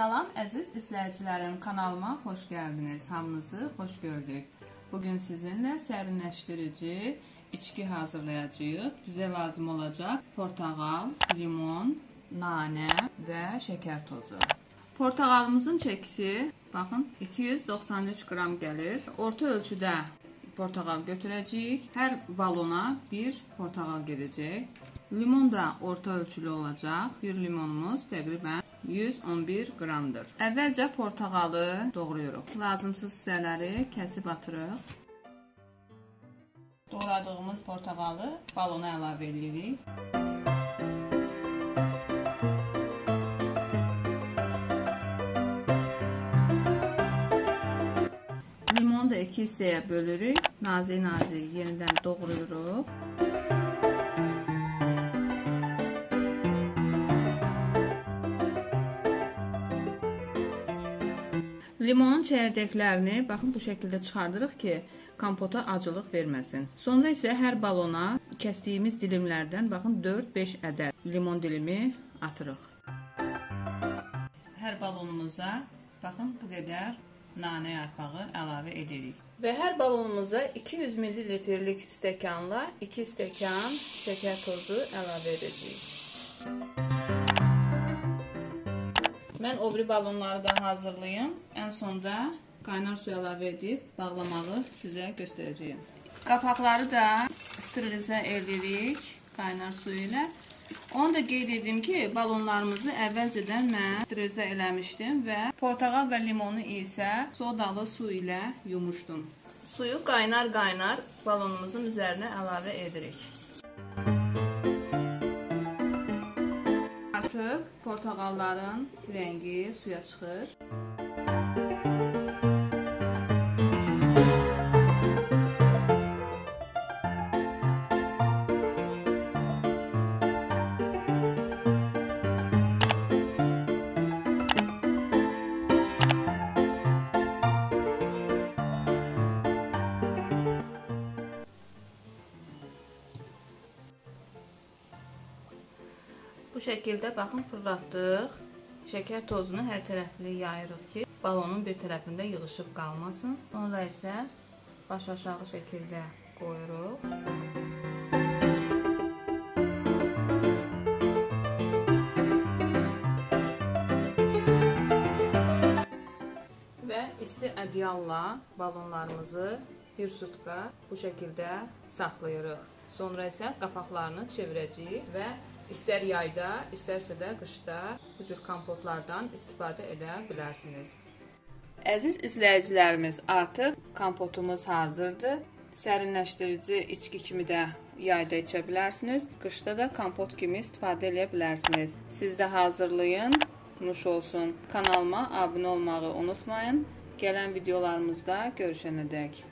Salam əziz izləyicilərim, kanalıma xoş gəldiniz. Hamınızı xoş gördük. Bugün sizinlə sərinləşdirici içki hazırlayacağıq. Bizə lazım olacaq portağal, limon, nanə və şəkər tozu. Portağalımızın çəkisi, baxın, 293 qram gəlir. Orta ölçüdə portağal götürəcəyik. Hər balona bir portağal gedəcək. Limon da orta ölçülü olacaq. Bir limonumuz təqribən 111 qramdır. Əvvəlcə portağalı doğrayırıq. Lazımsız hissələri kəsib atırıq. Doğradığımız portağalı balona əlavə edirik. Limonu da iki hissəyə bölürük. Nazik-nazik yenidən doğrayırıq. Limonun çəyirdəklərini baxın bu şəkildə çıxardırıq ki, kompota acılıq verməsin. Sonra isə hər balona kəsdiyimiz dilimlərdən baxın 4-5 ədəd limon dilimi atırıq. Hər balonumuza baxın bu qədər nanə yarpağı əlavə edirik. Və hər balonumuza 200 ml-lik stəkanla 2 stəkan şəkər tozu əlavə edəcəyik. Mən o biri balonları da hazırlayım. Ən sonda qaynar su əlavə edib bağlamağı sizə göstərəcəyim. Qapaqları da sterilizə edirik qaynar su ilə. Onu da qeyd edim ki, balonlarımızı əvvəlcədən mən sterilizə eləmişdim və portağal və limonu isə sodalı su ilə yumuşdum. Suyu qaynar-qaynar balonumuzun üzərinə əlavə edirik. Artıq portağalların rəngi suya çıxır. Bu şəkildə baxın fırlatdıq. Şəkər tozunu hər tərəfli yayırıq ki, balonun bir tərəfində yığışıb qalmasın. Sonra isə baş aşağı şəkildə qoyuruq. Və isti ədyalla balonlarımızı bir sutka bu şəkildə saxlayırıq. Sonra isə qapaqlarını çevirəcəyik və İstər yayda, istərsə də qışda bu cür kompotlardan istifadə edə bilərsiniz. Əziz izləyicilərimiz, artıq kompotumuz hazırdır. Sərinləşdirici içki kimi də yayda içə bilərsiniz. Qışda da kompot kimi istifadə edə bilərsiniz. Siz də hazırlayın, nuş olsun. Kanalıma abunə olmağı unutmayın. Gələn videolarımızda görüşənədək.